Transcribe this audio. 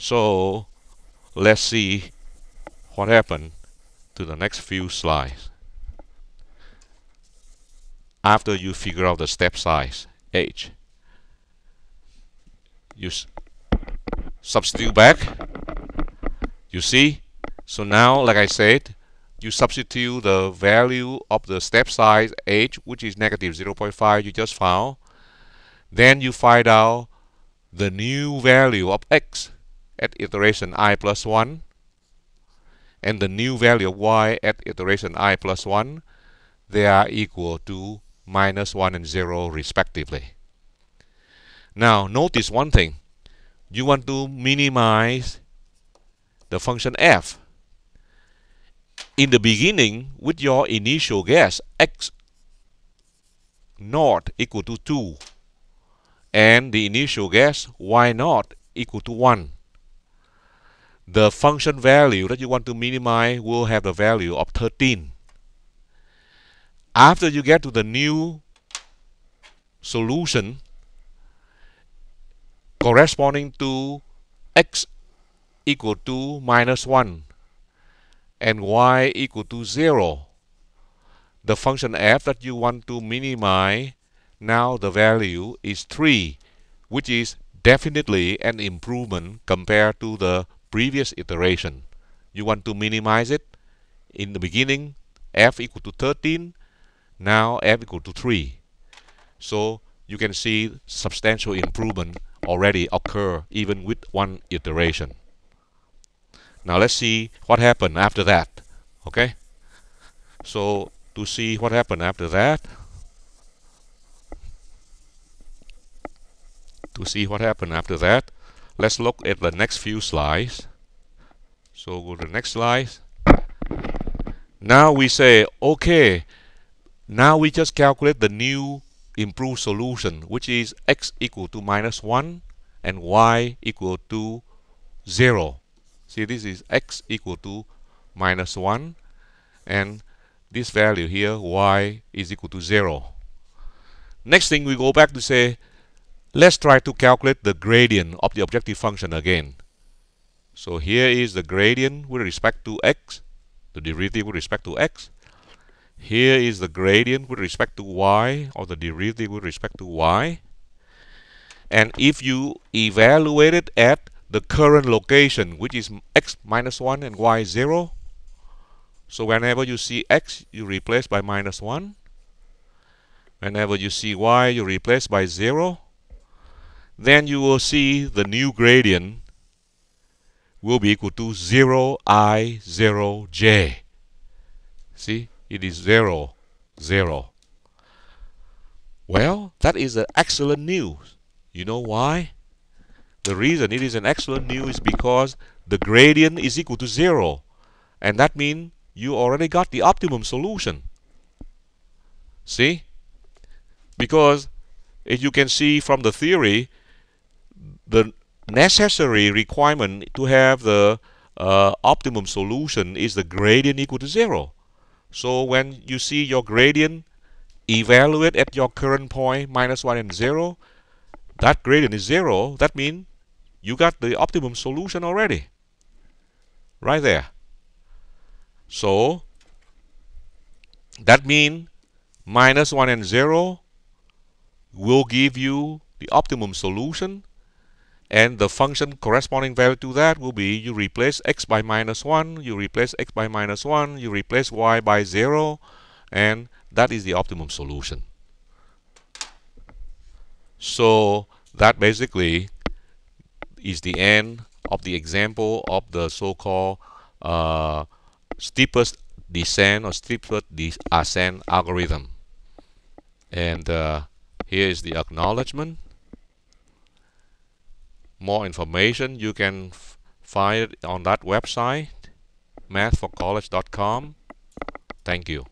So let's see what happened to the next few slides. After you figure out the step size h, you substitute back. You see? So now, like I said, you substitute the value of the step size h, which is negative 0.5 you just found. Then you find out the new value of x at iteration i plus 1 and the new value of y at iteration i plus 1 they are equal to minus 1 and 0 respectively. Now notice one thing. You want to minimize the function f. In the beginning with your initial guess x naught equal to 2 and the initial guess y naught equal to 1 the function value that you want to minimize will have the value of 13. After you get to the new solution corresponding to x equal to minus 1 and y equal to 0, the function f that you want to minimize, now the value is 3, which is definitely an improvement compared to the previous iteration. You want to minimize it. In the beginning, f equal to 13. Now f equal to 3. So you can see substantial improvement already occur even with one iteration. Now let's see what happened after that. Okay? So to see what happened after that, to see what happened after that, Let's look at the next few slides. So go to the next slide. Now we say, okay, now we just calculate the new improved solution, which is x equal to minus 1 and y equal to 0. See, this is x equal to minus 1 and this value here, y is equal to 0. Next thing we go back to say, Let's try to calculate the gradient of the objective function again. So here is the gradient with respect to x, the derivative with respect to x. Here is the gradient with respect to y, or the derivative with respect to y. And if you evaluate it at the current location, which is x minus 1 and y 0, so whenever you see x, you replace by minus 1. Whenever you see y, you replace by 0 then you will see the new gradient will be equal to 0 i 0 j. See, it is 0, 0. Well, that is an excellent news. You know why? The reason it is an excellent news is because the gradient is equal to 0. And that means you already got the optimum solution. See? Because as you can see from the theory, the necessary requirement to have the uh, optimum solution is the gradient equal to zero. So when you see your gradient evaluate at your current point minus 1 and 0, that gradient is 0. That means you got the optimum solution already. Right there. So that means minus 1 and 0 will give you the optimum solution and the function corresponding value to that will be you replace x by minus 1 you replace x by minus 1 you replace y by 0 and that is the optimum solution. So that basically is the end of the example of the so-called uh, steepest descent or steepest ascent algorithm. And uh, here is the acknowledgement more information you can find it on that website mathforcollege.com thank you